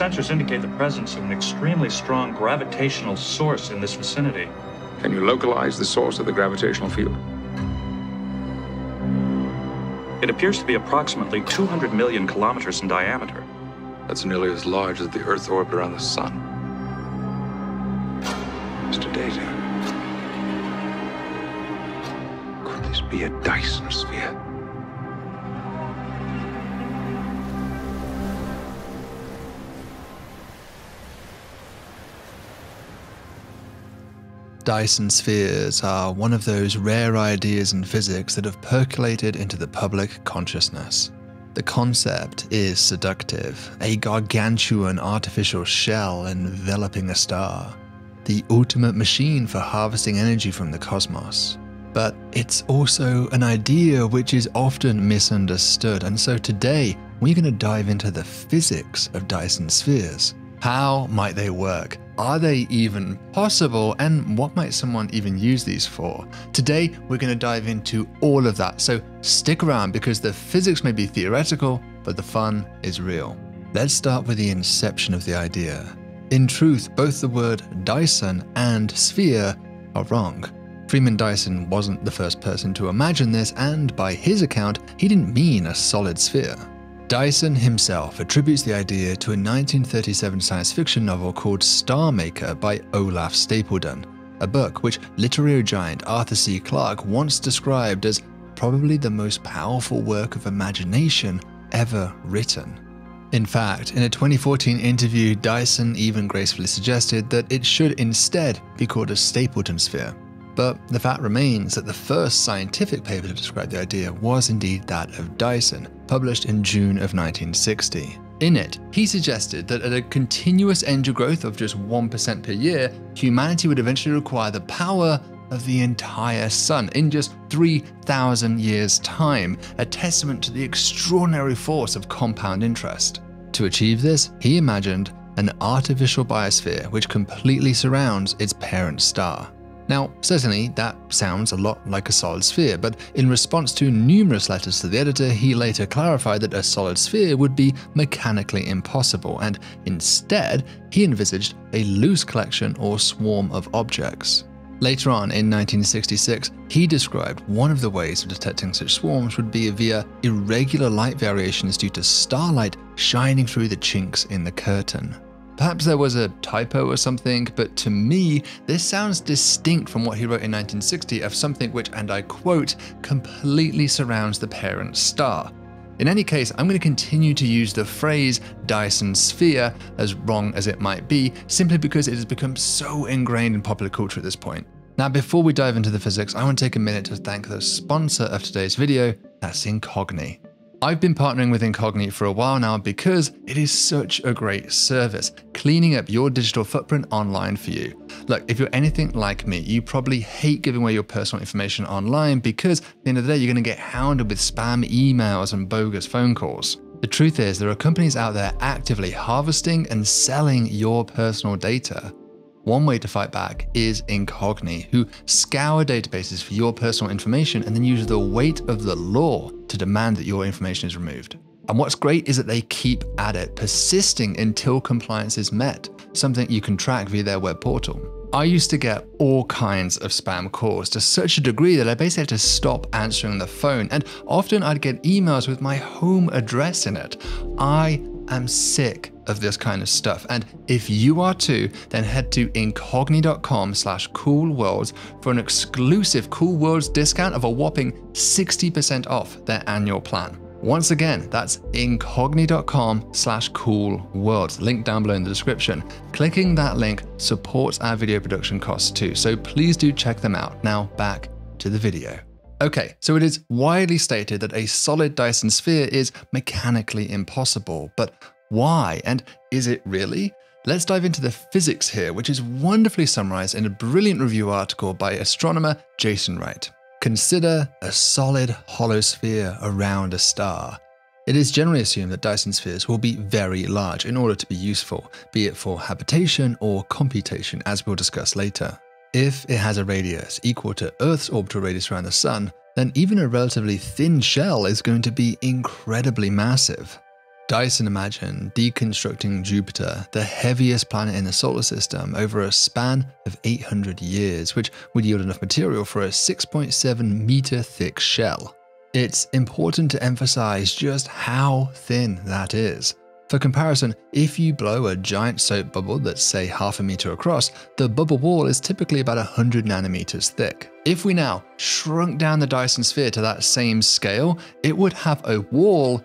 sensors indicate the presence of an extremely strong gravitational source in this vicinity. Can you localize the source of the gravitational field? It appears to be approximately 200 million kilometers in diameter. That's nearly as large as the Earth's orbit around the Sun. Mr. Data, could this be a Dyson sphere? Dyson spheres are one of those rare ideas in physics that have percolated into the public consciousness. The concept is seductive, a gargantuan artificial shell enveloping a star, the ultimate machine for harvesting energy from the cosmos. But it's also an idea which is often misunderstood, and so today we're going to dive into the physics of Dyson spheres. How might they work? Are they even possible? And what might someone even use these for? Today, we're going to dive into all of that. So stick around because the physics may be theoretical, but the fun is real. Let's start with the inception of the idea. In truth, both the word Dyson and sphere are wrong. Freeman Dyson wasn't the first person to imagine this, and by his account, he didn't mean a solid sphere. Dyson himself attributes the idea to a 1937 science fiction novel called Star Maker by Olaf Stapledon, a book which literary giant Arthur C. Clarke once described as probably the most powerful work of imagination ever written. In fact, in a 2014 interview, Dyson even gracefully suggested that it should instead be called a Stapledon sphere. But the fact remains that the first scientific paper to describe the idea was indeed that of Dyson, published in June of 1960. In it, he suggested that at a continuous energy growth of just 1% per year, humanity would eventually require the power of the entire sun in just 3,000 years' time, a testament to the extraordinary force of compound interest. To achieve this, he imagined an artificial biosphere which completely surrounds its parent star. Now, certainly that sounds a lot like a solid sphere, but in response to numerous letters to the editor, he later clarified that a solid sphere would be mechanically impossible, and instead, he envisaged a loose collection or swarm of objects. Later on, in 1966, he described one of the ways of detecting such swarms would be via irregular light variations due to starlight shining through the chinks in the curtain. Perhaps there was a typo or something, but to me, this sounds distinct from what he wrote in 1960 of something which, and I quote, completely surrounds the parent star. In any case, I'm going to continue to use the phrase Dyson sphere, as wrong as it might be, simply because it has become so ingrained in popular culture at this point. Now, before we dive into the physics, I want to take a minute to thank the sponsor of today's video, that's Incogni. I've been partnering with Incogni for a while now because it is such a great service, cleaning up your digital footprint online for you. Look, if you're anything like me, you probably hate giving away your personal information online because at the end of the day, you're going to get hounded with spam emails and bogus phone calls. The truth is, there are companies out there actively harvesting and selling your personal data. One way to fight back is Incogni, who scour databases for your personal information and then use the weight of the law to demand that your information is removed. And what's great is that they keep at it, persisting until compliance is met, something you can track via their web portal. I used to get all kinds of spam calls to such a degree that I basically had to stop answering the phone, and often I'd get emails with my home address in it. I am sick of this kind of stuff. And if you are too, then head to incogni.com slash coolworlds for an exclusive Cool Worlds discount of a whopping 60% off their annual plan. Once again, that's incogni.com slash coolworlds, link down below in the description. Clicking that link supports our video production costs too, so please do check them out. Now back to the video. Okay, so it is widely stated that a solid Dyson sphere is mechanically impossible, but why? And is it really? Let's dive into the physics here, which is wonderfully summarized in a brilliant review article by astronomer Jason Wright. Consider a solid hollow sphere around a star. It is generally assumed that Dyson spheres will be very large in order to be useful, be it for habitation or computation, as we'll discuss later. If it has a radius equal to Earth's orbital radius around the Sun, then even a relatively thin shell is going to be incredibly massive. Dyson imagined deconstructing Jupiter, the heaviest planet in the solar system, over a span of 800 years, which would yield enough material for a 6.7 meter thick shell. It's important to emphasize just how thin that is. For comparison, if you blow a giant soap bubble that's say half a meter across, the bubble wall is typically about 100 nanometers thick. If we now shrunk down the Dyson sphere to that same scale, it would have a wall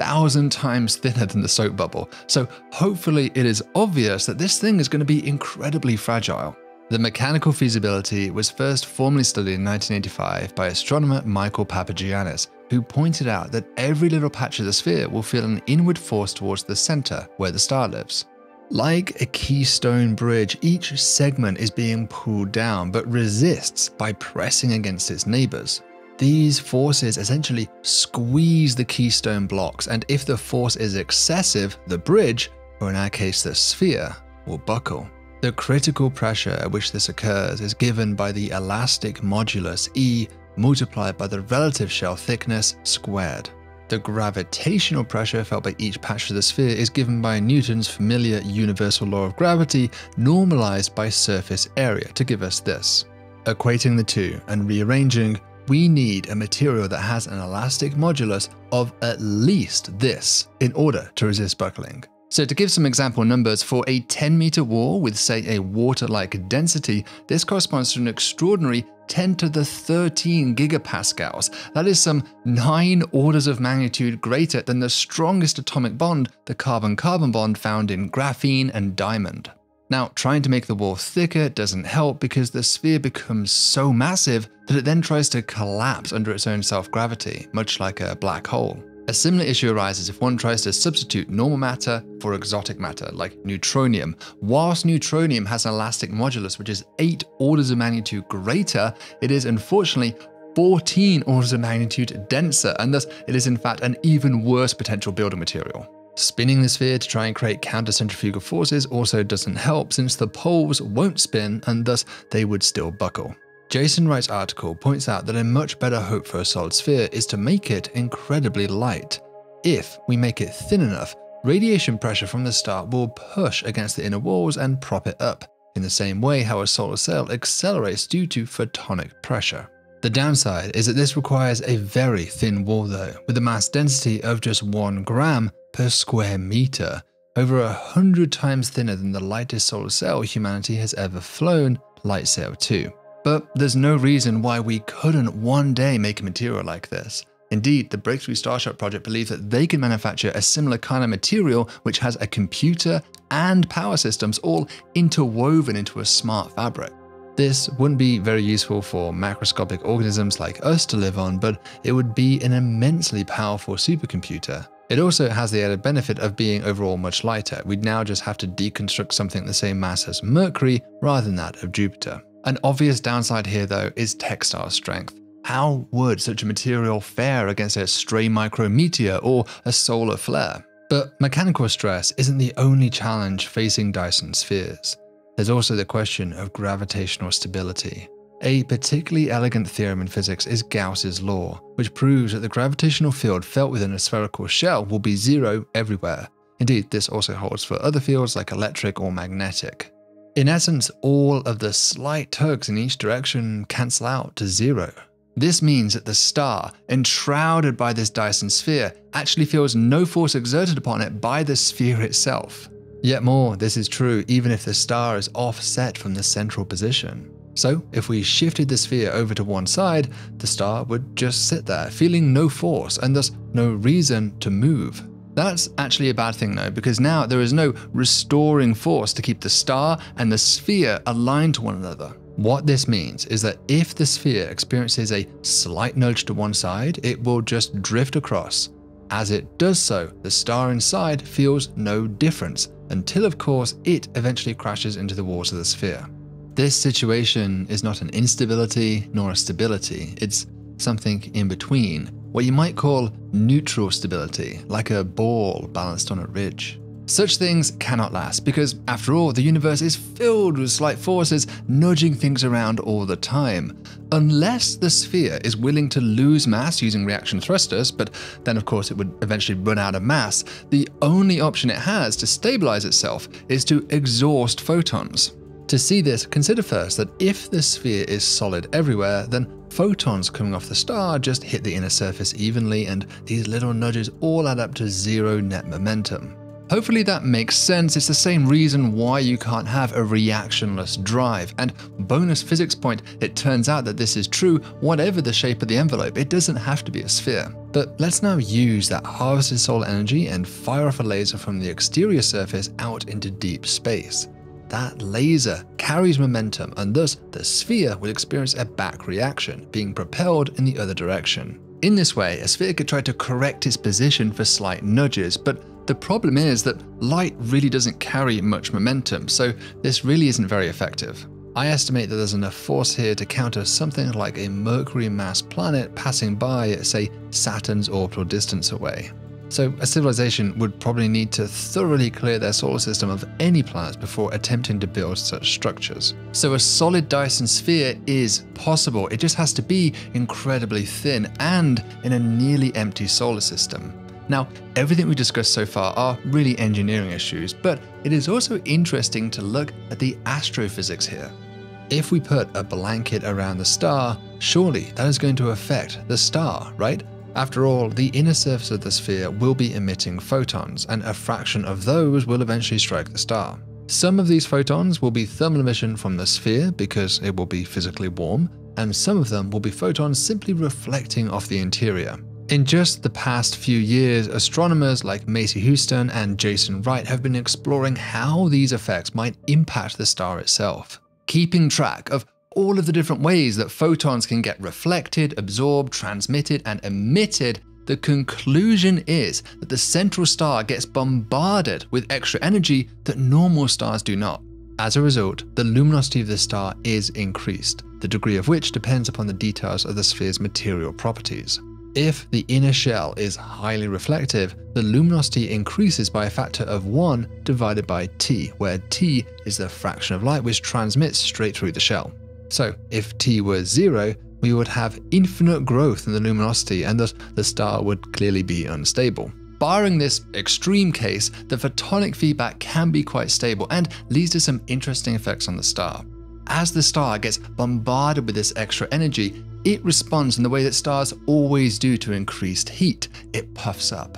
10,000 times thinner than the soap bubble. So hopefully it is obvious that this thing is going to be incredibly fragile. The mechanical feasibility was first formally studied in 1985 by astronomer Michael Papagiannis, who pointed out that every little patch of the sphere will feel an inward force towards the center where the star lives. Like a keystone bridge, each segment is being pulled down but resists by pressing against its neighbors. These forces essentially squeeze the keystone blocks, and if the force is excessive, the bridge, or in our case the sphere, will buckle. The critical pressure at which this occurs is given by the elastic modulus E multiplied by the relative shell thickness squared. The gravitational pressure felt by each patch of the sphere is given by Newton's familiar universal law of gravity normalized by surface area to give us this. Equating the two and rearranging, we need a material that has an elastic modulus of at least this in order to resist buckling. So to give some example numbers, for a 10 meter wall with say a water-like density, this corresponds to an extraordinary 10 to the 13 gigapascals. That is some 9 orders of magnitude greater than the strongest atomic bond, the carbon-carbon bond found in graphene and diamond. Now, trying to make the wall thicker doesn't help because the sphere becomes so massive that it then tries to collapse under its own self-gravity, much like a black hole. A similar issue arises if one tries to substitute normal matter for exotic matter, like neutronium. Whilst neutronium has an elastic modulus which is 8 orders of magnitude greater, it is unfortunately 14 orders of magnitude denser, and thus it is in fact an even worse potential building material. Spinning the sphere to try and create counter-centrifugal forces also doesn't help since the poles won't spin and thus they would still buckle. Jason Wright's article points out that a much better hope for a solid sphere is to make it incredibly light. If we make it thin enough, radiation pressure from the star will push against the inner walls and prop it up, in the same way how a solar sail accelerates due to photonic pressure. The downside is that this requires a very thin wall though, with a mass density of just 1 gram per square meter, over a hundred times thinner than the lightest solar sail humanity has ever flown, LightSail 2. But there's no reason why we couldn't one day make a material like this. Indeed, the Breakthrough Starshot project believes that they can manufacture a similar kind of material which has a computer and power systems all interwoven into a smart fabric. This wouldn't be very useful for macroscopic organisms like us to live on, but it would be an immensely powerful supercomputer. It also has the added benefit of being overall much lighter. We'd now just have to deconstruct something the same mass as Mercury rather than that of Jupiter. An obvious downside here, though, is textile strength. How would such a material fare against a stray micrometeor or a solar flare? But mechanical stress isn't the only challenge facing Dyson spheres. There's also the question of gravitational stability. A particularly elegant theorem in physics is Gauss's law, which proves that the gravitational field felt within a spherical shell will be zero everywhere. Indeed, this also holds for other fields like electric or magnetic. In essence, all of the slight tugs in each direction cancel out to zero. This means that the star, enshrouded by this Dyson sphere, actually feels no force exerted upon it by the sphere itself. Yet more, this is true even if the star is offset from the central position. So, if we shifted the sphere over to one side, the star would just sit there, feeling no force and thus no reason to move. That's actually a bad thing though, because now there is no restoring force to keep the star and the sphere aligned to one another. What this means is that if the sphere experiences a slight nudge to one side, it will just drift across. As it does so, the star inside feels no difference, until of course it eventually crashes into the walls of the sphere. This situation is not an instability nor a stability, it's something in between, what you might call neutral stability, like a ball balanced on a ridge. Such things cannot last because, after all, the universe is filled with slight forces nudging things around all the time. Unless the sphere is willing to lose mass using reaction thrusters, but then of course it would eventually run out of mass, the only option it has to stabilize itself is to exhaust photons. To see this, consider first that if the sphere is solid everywhere, then photons coming off the star just hit the inner surface evenly, and these little nudges all add up to zero net momentum. Hopefully that makes sense. It's the same reason why you can't have a reactionless drive. And bonus physics point, it turns out that this is true whatever the shape of the envelope. It doesn't have to be a sphere. But let's now use that harvested solar energy and fire off a laser from the exterior surface out into deep space. That laser carries momentum and thus the sphere will experience a back reaction, being propelled in the other direction. In this way, a sphere could try to correct its position for slight nudges, but the problem is that light really doesn't carry much momentum, so this really isn't very effective. I estimate that there's enough force here to counter something like a Mercury mass planet passing by, at, say, Saturn's orbital distance away. So, a civilization would probably need to thoroughly clear their solar system of any planets before attempting to build such structures. So, a solid Dyson sphere is possible, it just has to be incredibly thin and in a nearly empty solar system. Now, everything we discussed so far are really engineering issues, but it is also interesting to look at the astrophysics here. If we put a blanket around the star, surely that is going to affect the star, right? After all, the inner surface of the sphere will be emitting photons, and a fraction of those will eventually strike the star. Some of these photons will be thermal emission from the sphere because it will be physically warm, and some of them will be photons simply reflecting off the interior. In just the past few years, astronomers like Macy Huston and Jason Wright have been exploring how these effects might impact the star itself. Keeping track of all of the different ways that photons can get reflected, absorbed, transmitted, and emitted, the conclusion is that the central star gets bombarded with extra energy that normal stars do not. As a result, the luminosity of the star is increased, the degree of which depends upon the details of the sphere's material properties. If the inner shell is highly reflective, the luminosity increases by a factor of 1 divided by t, where t is the fraction of light which transmits straight through the shell. So, if t were 0, we would have infinite growth in the luminosity and thus the star would clearly be unstable. Barring this extreme case, the photonic feedback can be quite stable and leads to some interesting effects on the star. As the star gets bombarded with this extra energy, it responds in the way that stars always do to increased heat it puffs up.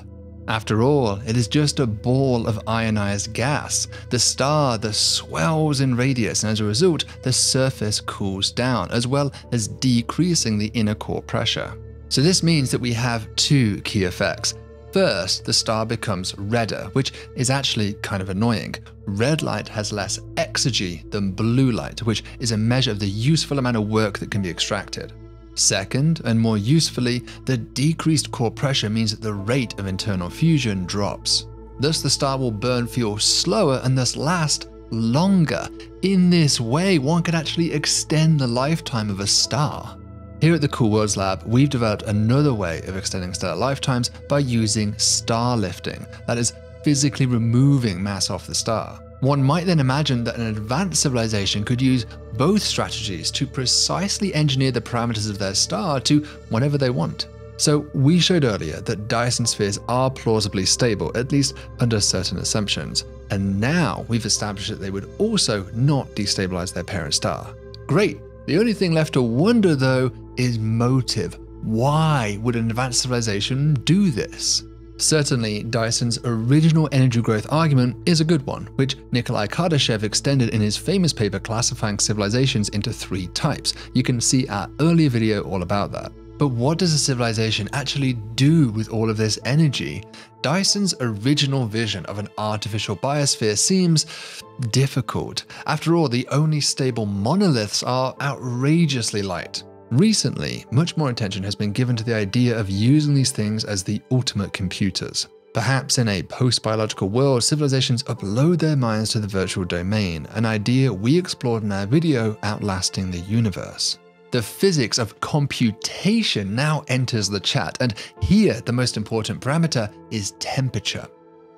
After all, it is just a ball of ionized gas. The star thus swells in radius, and as a result, the surface cools down, as well as decreasing the inner core pressure. So, this means that we have two key effects. First, the star becomes redder, which is actually kind of annoying. Red light has less exergy than blue light, which is a measure of the useful amount of work that can be extracted. Second, and more usefully, the decreased core pressure means that the rate of internal fusion drops. Thus, the star will burn fuel slower and thus last longer. In this way, one could actually extend the lifetime of a star. Here at the Cool Worlds Lab, we've developed another way of extending stellar lifetimes by using star lifting, that is, physically removing mass off the star. One might then imagine that an advanced civilization could use both strategies to precisely engineer the parameters of their star to whatever they want. So, we showed earlier that Dyson spheres are plausibly stable, at least under certain assumptions, and now we've established that they would also not destabilize their parent star. Great! The only thing left to wonder, though, is motive. Why would an advanced civilization do this? Certainly, Dyson's original energy growth argument is a good one, which Nikolai Kardashev extended in his famous paper classifying civilizations into three types. You can see our earlier video all about that. But what does a civilization actually do with all of this energy? Dyson's original vision of an artificial biosphere seems difficult. After all, the only stable monoliths are outrageously light. Recently, much more attention has been given to the idea of using these things as the ultimate computers. Perhaps in a post biological world, civilizations upload their minds to the virtual domain, an idea we explored in our video Outlasting the Universe. The physics of computation now enters the chat, and here the most important parameter is temperature.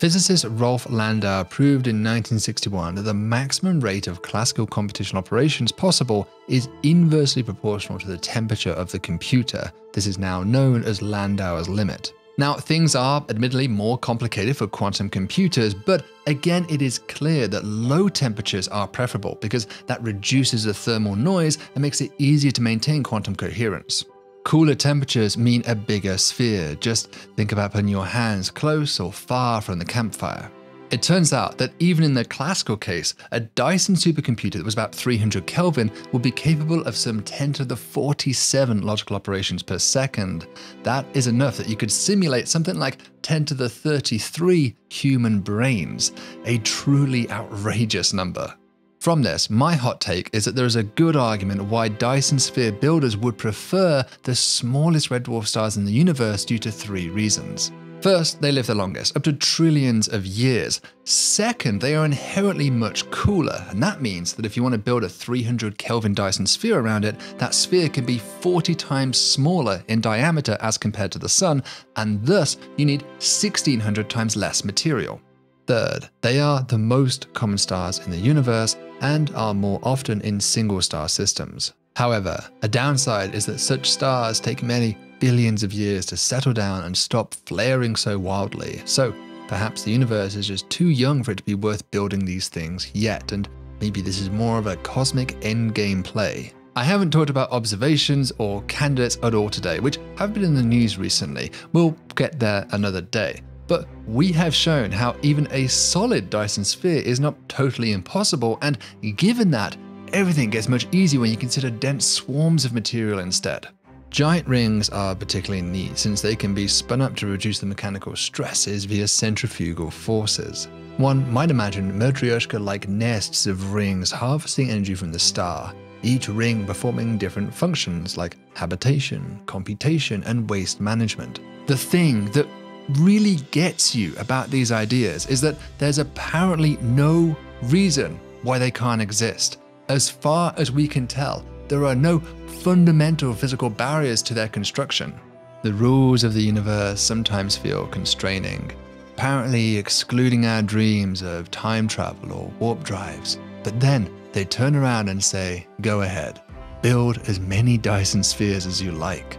Physicist Rolf Landauer proved in 1961 that the maximum rate of classical computational operations possible is inversely proportional to the temperature of the computer. This is now known as Landauer's limit. Now, things are admittedly more complicated for quantum computers, but again, it is clear that low temperatures are preferable because that reduces the thermal noise and makes it easier to maintain quantum coherence. Cooler temperatures mean a bigger sphere. Just think about putting your hands close or far from the campfire. It turns out that even in the classical case, a Dyson supercomputer that was about 300 Kelvin would be capable of some 10 to the 47 logical operations per second. That is enough that you could simulate something like 10 to the 33 human brains, a truly outrageous number. From this, my hot take is that there is a good argument why Dyson Sphere builders would prefer the smallest red dwarf stars in the universe due to three reasons. First, they live the longest, up to trillions of years. Second, they are inherently much cooler, and that means that if you want to build a 300 Kelvin Dyson sphere around it, that sphere can be 40 times smaller in diameter as compared to the Sun, and thus you need 1600 times less material. Third, they are the most common stars in the universe and are more often in single star systems. However, a downside is that such stars take many billions of years to settle down and stop flaring so wildly, so perhaps the universe is just too young for it to be worth building these things yet, and maybe this is more of a cosmic endgame play. I haven't talked about observations or candidates at all today, which have been in the news recently. We'll get there another day. But we have shown how even a solid Dyson sphere is not totally impossible, and given that, everything gets much easier when you consider dense swarms of material instead. Giant rings are particularly neat since they can be spun up to reduce the mechanical stresses via centrifugal forces. One might imagine Matryoshka-like nests of rings harvesting energy from the star, each ring performing different functions like habitation, computation, and waste management. The thing that really gets you about these ideas is that there's apparently no reason why they can't exist. As far as we can tell, there are no fundamental physical barriers to their construction. The rules of the universe sometimes feel constraining, apparently excluding our dreams of time travel or warp drives. But then they turn around and say, go ahead, build as many Dyson spheres as you like.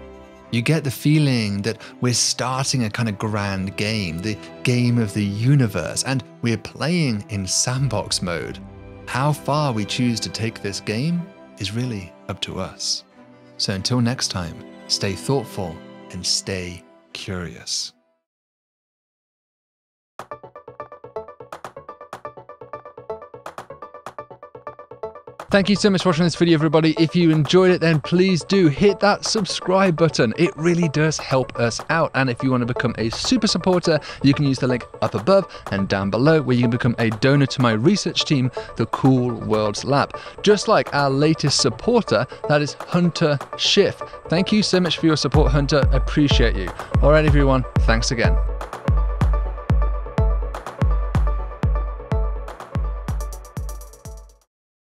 You get the feeling that we're starting a kind of grand game, the game of the universe, and we're playing in sandbox mode. How far we choose to take this game is really up to us. So until next time, stay thoughtful and stay curious. Thank you so much for watching this video, everybody. If you enjoyed it, then please do hit that subscribe button. It really does help us out. And if you want to become a super supporter, you can use the link up above and down below where you can become a donor to my research team, the Cool Worlds Lab. Just like our latest supporter, that is Hunter Schiff. Thank you so much for your support, Hunter. Appreciate you. All right, everyone. Thanks again.